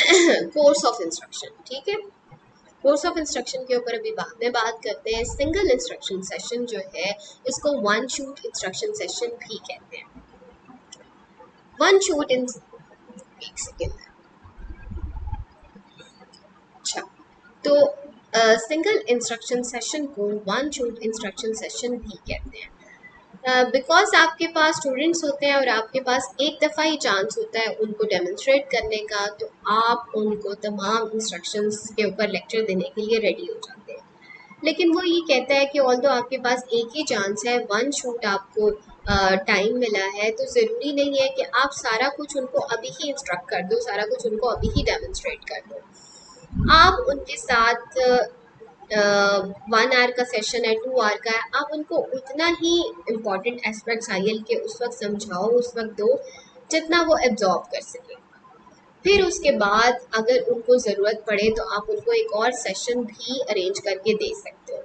कोर्स ऑफ़ इंस्ट्रक्शन ठीक है? कोर्स ऑफ़ इंस्ट्रक्शन के ऊपर अभी बाद में बात करते हैं। सिंगल इंस्ट्रक्शन सेशन जो है, इसको वन शूट इंस्ट्रक्शन सेशन भी कहते हैं। वन शूट इन एक सेकेंड अच्छा तो सिंगल इंस्ट्रक्शन सेशन को वन शूट इंस्ट्रक्शन सेशन भी कहते हैं। बिकॉज़ uh, आपके पास स्टूडेंट्स होते हैं और आपके पास एक दफ़ा ही चांस होता है उनको डेमोन्स्ट्रेट करने का तो आप उनको तमाम इंस्ट्रक्शंस के ऊपर लेक्चर देने के लिए रेडी हो जाते हैं। लेकिन वो ये कहता है कि ऑल दो आपके पास एक ही चांस है वन शूट आपको टाइम uh, मिला है तो ज़रूरी नहीं है कि आप सारा कुछ उनको अभी ही इंस्ट्रक्ट कर दो सारा कुछ उनको अभी ही डेमोन्स्ट्रेट कर दो। आप उनके साथ वन आवर का सेशन है टू आवर का है, आप उनको उतना ही इंपॉर्टेंट एस्पेक्ट्स आई के उस वक्त समझाओ, उस वक्त दो, जितना वो एब्जॉर्ब कर सके। फिर उसके बाद अगर उनको ज़रूरत पड़े तो आप उनको एक और सेशन भी अरेंज करके दे सकते हो।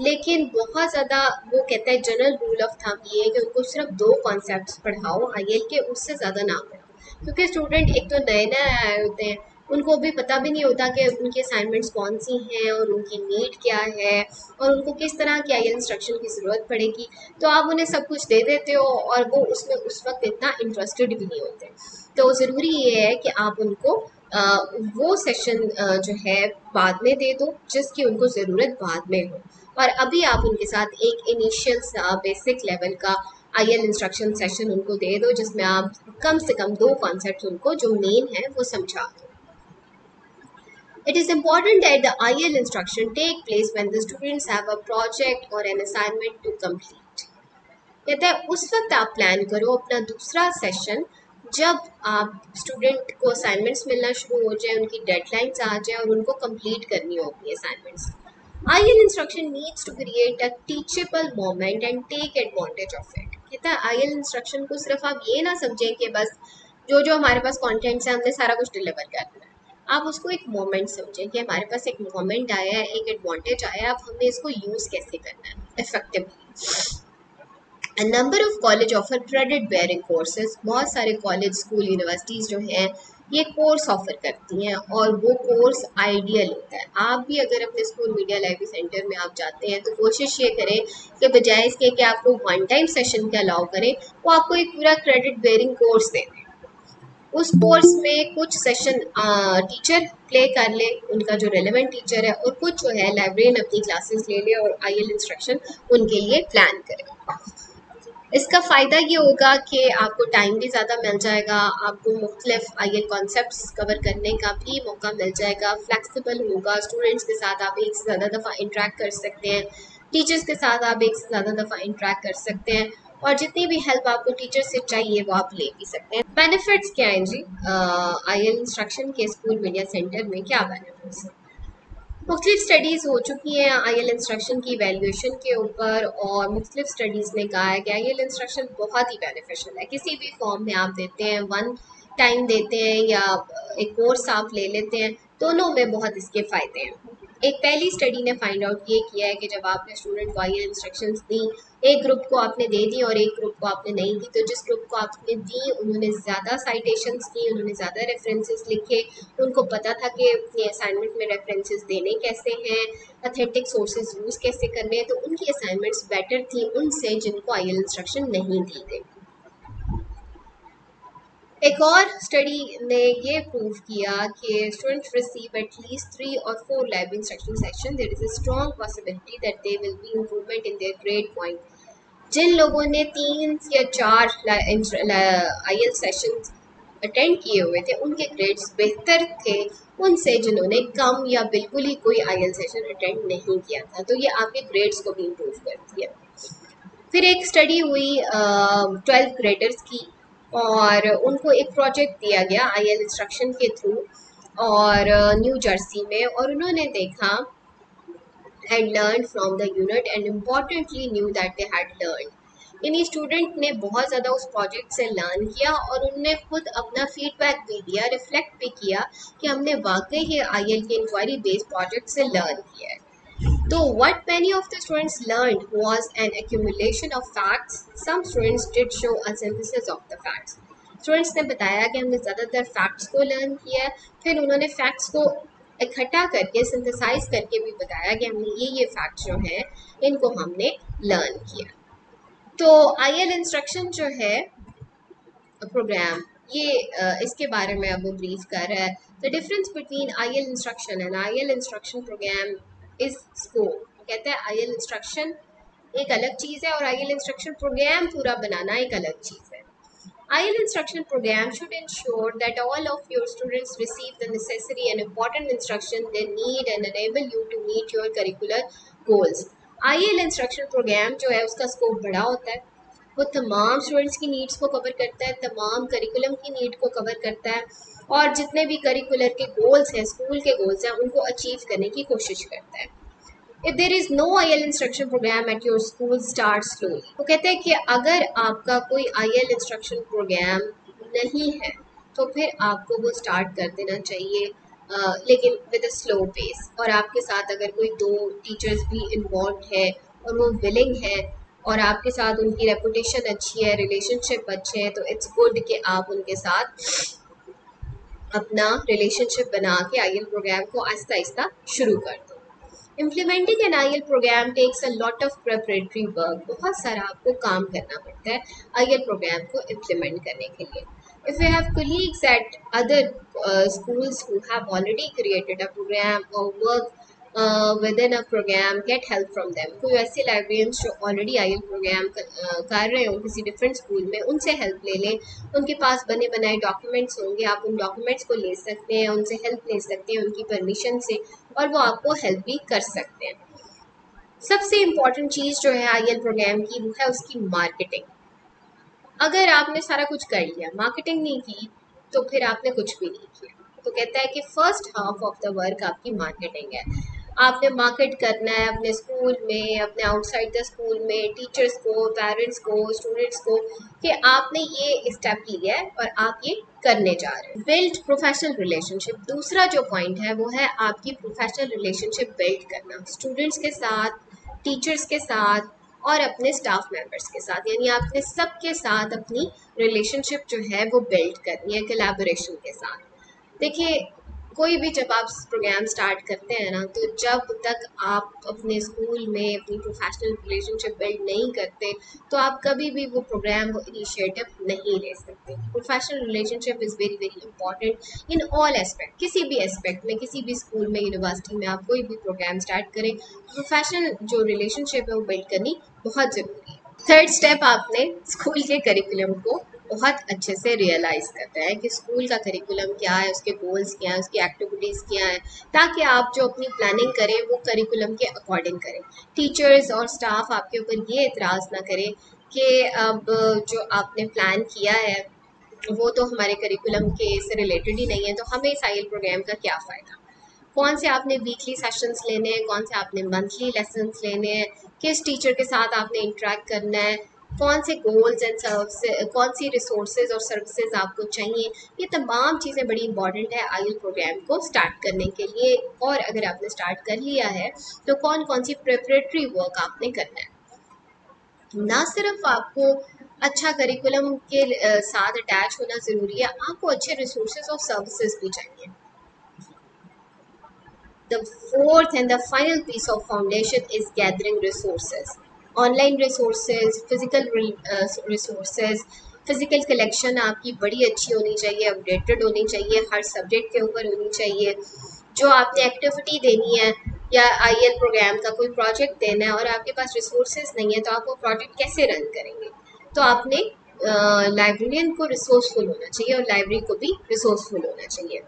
लेकिन बहुत ज़्यादा वो कहता है जनरल रूल ऑफ़ थम ये है कि उनको सिर्फ़ दो कॉन्सेप्ट पढ़ाओ आई के उससे ज़्यादा ना पढ़ाओ। क्योंकि स्टूडेंट एक तो नए नए आए होते हैं उनको भी पता भी नहीं होता कि उनकी असाइनमेंट्स कौन सी हैं और उनकी नीड क्या है और उनको किस तरह की आई इंस्ट्रक्शन की ज़रूरत पड़ेगी। तो आप उन्हें सब कुछ दे देते हो और वो उसमें उस वक्त इतना इंटरेस्टेड भी नहीं होते। तो ज़रूरी ये है कि आप उनको आ, वो सेशन जो है बाद में दे दो जिसकी उनको ज़रूरत बाद में हो। और अभी आप उनके साथ एक इनिशियल बेसिक लेवल का आई एल इंस्ट्रक्शन सेशन उनको दे दो जिसमें आप कम से कम दो कॉन्सेप्ट उनको जो मेन है वो समझा दो। It is important that the IL instruction take place when the students have a project or an assignment to complete. कहते हैं उस वक्त आप प्लान करो अपना दूसरा सेशन जब आप स्टूडेंट को असाइनमेंट्स मिलना शुरू हो जाए उनकी डेडलाइंस आ जाए और उनको कंप्लीट करनी हो अपनी assignments IL instruction needs to create a teachable moment and take advantage of it. कहता है IL instruction को सिर्फ़ आप ये ना समझें कि बस जो जो हमारे पास कंटेंट्स हैं हमने सारा कुछ डिलीवर करना है आप उसको एक मोमेंट समझें कि हमारे पास एक मोमेंट आया है एक एडवांटेज आया है अब हमें इसको यूज़ कैसे करना है effectively number of college offer credit bearing courses बहुत सारे कॉलेज स्कूल यूनिवर्सिटीज़ जो हैं, ये कोर्स ऑफ़र करती हैं और वो कोर्स आइडियल होता है। आप भी अगर अपने स्कूल मीडिया लाइब्रेरी सेंटर में आप जाते हैं तो कोशिश ये करें कि बजाय इसके कि आपको वन टाइम सेशन के अलाउ करें, वो आपको एक पूरा क्रेडिट बेयरिंग कोर्स दें। उस कोर्स में कुछ सेशन टीचर प्ले कर ले, उनका जो रेलेवेंट टीचर है और कुछ जो है लाइब्रेरियन अपनी क्लासेस ले ले और आईएल इंस्ट्रक्शन उनके लिए प्लान करें। इसका फ़ायदा ये होगा कि आपको टाइम भी ज़्यादा मिल जाएगा, आपको मुख्तलिफ़ आई एल कॉन्सेप्ट कवर करने का भी मौका मिल जाएगा फ्लैक्सीबल होगा स्टूडेंट्स के साथ आप एक से ज़्यादा दफ़ा इंट्रैक्ट कर सकते हैं टीचर्स के साथ आप एक से ज़्यादा दफ़ा इंट्रैक्ट कर सकते हैं। और जितनी भी हेल्प आपको टीचर से चाहिए, वो आप ले भी सकते हैं। बेनिफिट्स क्या हैं जी? आई एल इंस्ट्रक्शन के स्कूल मीडिया सेंटर में क्या बेनिफिट्स हैं? मुख्तलिफ़ स्टडीज़ हो चुकी हैं आई एल इंस्ट्रक्शन की वैल्यूएशन के ऊपर और मुख्तलिफ़ स्टडीज़ में कहा है कि आई एल इंस्ट्रक्शन बहुत ही बेनिफिशियल है। किसी भी फॉर्म में आप देते हैं वन टाइम देते हैं या एक कोर्स आप ले लेते हैं, दोनों में बहुत इसके फ़ायदे हैं। एक पहली स्टडी ने फाइंड आउट ये किया है कि जब आपने स्टूडेंट को आई इंस्ट्रक्शंस दी, एक ग्रुप को आपने दे दी और एक ग्रुप को आपने नहीं दी तो जिस ग्रुप को आपने दी, उन्होंने ज़्यादा साइटेशंस की, उन्होंने ज़्यादा रेफरेंसेस लिखे, उनको पता था कि अपने असाइनमेंट में रेफरेंसेस देने कैसे हैं अथेंटिक सोर्सेज यूज़ कैसे करने हैं तो उनकी असाइनमेंट्स बेटर थी उनसे जिनको आई इंस्ट्रक्शन नहीं दी गई। एक और स्टडी ने ये प्रूव किया कि students receive at least three or four live instruction section there is a strong possibility that they will be improvement in their grade point जिन लोगों ने तीन या चार आई एल सेशन अटेंड किए हुए थे, उनके ग्रेड्स बेहतर थे, उनसे जिन्होंने कम या बिल्कुल ही कोई आई एल सेशन अटेंड नहीं किया था तो ये आपके ग्रेड्स को भी इम्प्रूव करती है। फिर एक स्टडी हुई ट्वेल्थ ग्रेडर्स की। और उनको एक प्रोजेक्ट दिया गया आई एल इंस्ट्रक्शन के थ्रू और न्यू जर्सी में, और उन्होंने देखा had learn from the unit and importantly knew that they had learn यानी स्टूडेंट ने बहुत ज़्यादा उस प्रोजेक्ट से लर्न किया और उनने खुद अपना फीडबैक भी दिया रिफ्लेक्ट भी किया कि हमने वाकई ही आई एल के इंक्वायरी बेस्ड प्रोजेक्ट से लर्न किया है। So what many of the students learned was an accumulation of facts. Some students did show a of the facts. Students ने बताया कि हमने ज़्यादातर फैक्ट्स को लर्न किया फिर उन्होंने फैक्ट्स को इकट्ठा करके सिंथेसाइज करके भी बताया कि हमने ये ये फैक्ट्स जो हैं, इनको हमने लर्न किया तो आई एल इंस्ट्रक्शन जो है प्रोग्राम ये इसके बारे में अब वो ब्रीफ कर रहा है the difference between I L instruction and I L instruction program is scope कहते हैं आई इंस्ट्रक्शन एक अलग चीज़ है और आईएल इंस्ट्रक्शन प्रोग्राम पूरा बनाना एक अलग चीज़ है। I L instruction program should ensure that all of your students receive the necessary and important instruction they need and enable you to meet your curricular goals I L instruction program जो है उसका scope बड़ा होता है। वो तमाम students की needs को कवर करता है तमाम करिकुलम की नीड को कवर करता है और जितने भी करिकुलर के गोल्स हैं स्कूल के गोल्स हैं उनको अचीव करने की कोशिश करता है। If there is no I L instruction program at your school start slowly वो कहते हैं कि अगर आपका कोई आई एल इंस्ट्रक्शन प्रोग्राम नहीं है तो फिर आपको वो स्टार्ट कर देना चाहिए Uh, लेकिन विद अ स्लो पेस और आपके साथ अगर कोई दो टीचर्स भी इन्वॉल्व है और वो विलिंग है और आपके साथ उनकी रेपुटेशन अच्छी है रिलेशनशिप अच्छे हैं तो इट्स गुड कि आप उनके साथ अपना रिलेशनशिप बना के आई प्रोग्राम को आहिस्ता आहिस्ता शुरू कर दो। Implementing an I program takes a lot of preparatory work बहुत सारा आपको काम करना पड़ता है आईएल प्रोग्राम को इम्प्लीमेंट करने के लिए। If you have colleagues at other uh, schools who have already created a program or work with in a program get help from them कोई ऐसे लाइब्रेरियंस जो ऑलरेडी आई प्रोग्राम कर रहे हो किसी डिफरेंट स्कूल में, उनसे हेल्प ले लें। उनके पास बने बनाए डॉक्यूमेंट्स होंगे, आप उन डॉक्यूमेंट्स को ले सकते हैं, उनसे हेल्प ले सकते हैं, उनकी परमिशन से, और वो आपको हेल्प भी कर सकते हैं। सबसे इंपॉर्टेंट चीज़ जो है आई प्रोग्राम की, वो है उसकी मार्केटिंग अगर आपने सारा कुछ कर लिया मार्केटिंग नहीं की तो फिर आपने कुछ भी नहीं किया। तो कहता है कि first half of the work आपकी मार्केटिंग है। आपने मार्केट करना है, अपने स्कूल में, अपने आउटसाइड द स्कूल में टीचर्स को पेरेंट्स को स्टूडेंट्स को, कि आपने ये स्टेप लिया है और आप ये करने जा रहे हैं। बिल्ड प्रोफेशनल रिलेशनशिप दूसरा जो पॉइंट है, वो है आपकी प्रोफेशनल रिलेशनशिप बिल्ड करना। स्टूडेंट्स के साथ टीचर्स के साथ और अपने स्टाफ मेंबर्स के साथ। यानी आपने सबके साथ अपनी रिलेशनशिप जो है, वो बिल्ड करनी है कलेबोरेशन के साथ। देखिए कोई भी जब आप प्रोग्राम स्टार्ट करते हैं ना तो जब तक आप अपने स्कूल में अपनी प्रोफेशनल रिलेशनशिप बिल्ड नहीं करते तो आप कभी भी वो प्रोग्राम वो इनिशिएटिव नहीं ले सकते। Professional relationship is very very important in all aspect किसी भी एस्पेक्ट में, किसी भी स्कूल में यूनिवर्सिटी में आप कोई भी प्रोग्राम स्टार्ट करें प्रोफेशनल जो रिलेशनशिप है वो बिल्ड करनी बहुत ज़रूरी है। थर्ड स्टेप आपने स्कूल के करिकुलम को बहुत अच्छे से रियलाइज़ करता है कि स्कूल का करिकुलम क्या है, उसके गोल्स क्या है, उसकी एक्टिविटीज़ क्या है, ताकि आप जो अपनी प्लानिंग करें, वो करिकुलम के अकॉर्डिंग करें। टीचर्स और स्टाफ आपके ऊपर ये एतराज़ ना करें कि अब जो आपने प्लान किया है, वो तो हमारे करिकुलम के से रिलेटेड ही नहीं है तो हमें इस आई प्रोग्राम का क्या फ़ायदा? कौन से आपने वीकली सेशंस लेने हैं, कौन से आपने मंथली लेसन्स लेने हैं, किस टीचर के साथ आपने इंटरेक्ट करना है कौन से गोल्स एंड सर्विस कौन सी रिसोर्सेज और सर्विसेज़ आपको चाहिए, ये तमाम चीज़ें बड़ी इंपॉर्टेंट है आई प्रोग्राम को स्टार्ट करने के लिए। और अगर आपने स्टार्ट कर लिया है तो कौन कौन सी प्रिपरेटरी वर्क आपने करना है। ना सिर्फ़ आपको अच्छा करिकुलम के साथ अटैच होना ज़रूरी है, आपको अच्छे रिसोर्सेज और सर्विसेज़ भी चाहिए। The fourth and the final piece of foundation is gathering resources. Online resources physical resources physical collection आपकी बड़ी अच्छी होनी चाहिए अपडेटेड होनी चाहिए, हर सब्जेक्ट के ऊपर होनी चाहिए। जो आपने एक्टिविटी देनी है या आईएल प्रोग्राम का कोई प्रोजेक्ट देना है और आपके पास रिसोर्सेज नहीं है तो आप वो प्रोजेक्ट कैसे रन करेंगे? तो आपने लाइब्रेरियन को रिसोर्सफुल होना चाहिए और लाइब्रेरी को भी रिसोर्सफुल होना चाहिए।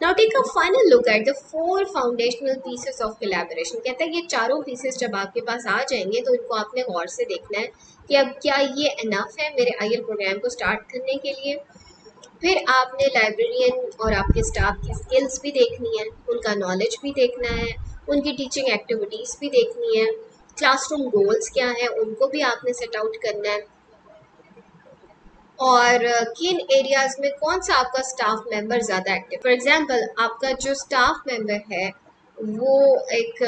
Now take a final look at the four foundational pieces of collaboration कहते हैं ये चारों पीसेस जब आपके पास आ जाएँगे तो इनको आपने गौर से देखना है कि अब क्या ये इनफ है मेरे आई प्रोग्राम को स्टार्ट करने के लिए। फिर आपने लाइब्रेरियन और आपके स्टाफ की स्किल्स भी देखनी है, उनका नॉलेज भी देखना है, उनकी टीचिंग एक्टिविटीज़ भी देखनी है क्लासरूम गोल्स क्या हैं, उनको भी आपने सेट आउट करना है। और किन एरियाज़ में कौन सा आपका स्टाफ मेंबर ज़्यादा एक्टिव फॉर एग्जांपल आपका जो स्टाफ मेंबर है, वो एक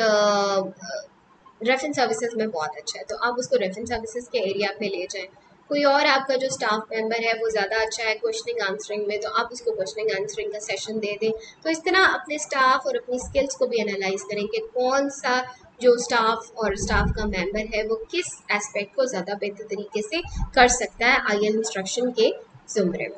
रेफरेंस सर्विसेज़ में बहुत अच्छा है। तो आप उसको रेफरेंस सर्विसेज़ के एरिया पे ले जाएँ। कोई और आपका जो स्टाफ मेंबर है, वो ज़्यादा अच्छा है क्वेश्चनिंग आंसरिंग में तो आप उसको क्वेश्चनिंग आंसरिंग का सेशन दे दें। तो इस तरह अपने स्टाफ और अपनी स्किल्स को भी एनालाइज करें कि कौन सा जो स्टाफ और स्टाफ का मेंबर है, वो किस एस्पेक्ट को ज़्यादा बेहतर तरीके से कर सकता है आई एल इंस्ट्रक्शन के ज़ुमरे में